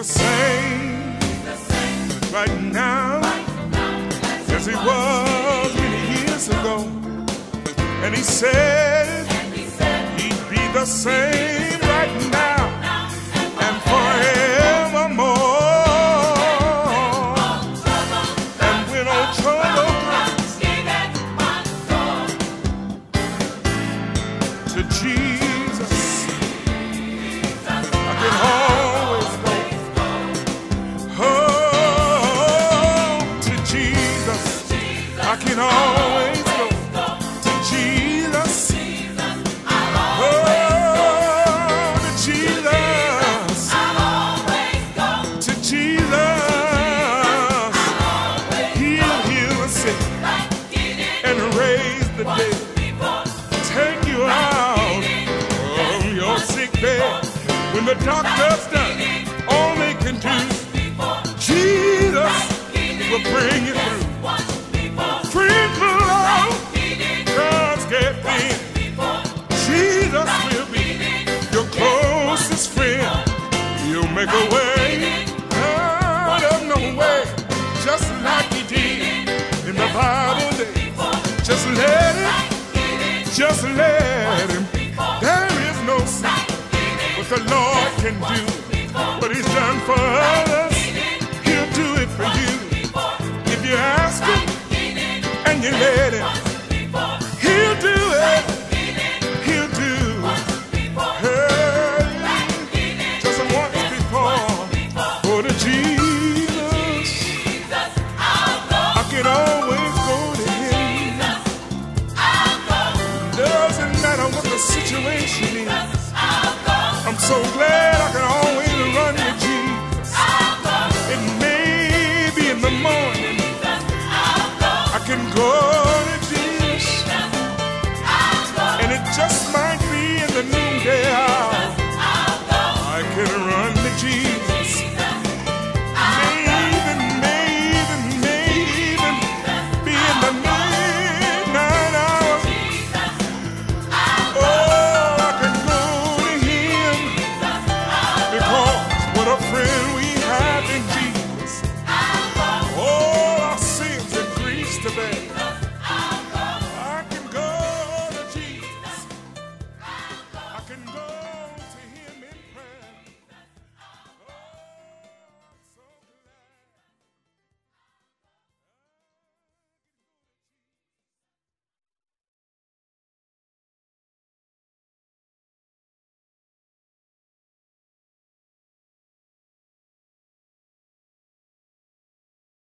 the same, the same. Right, now, as he was many years ago. And he said he'd be the same. And raise the dead. Take you out of your sick bed when the doctor's done all they can do. Jesus will bring you through. Just let him, just let him. There is no what the Lord can do. What he's done for others, he'll do it for you. If you ask him and you let him, so glad I can always run to Jesus. It may be in the morning. I can go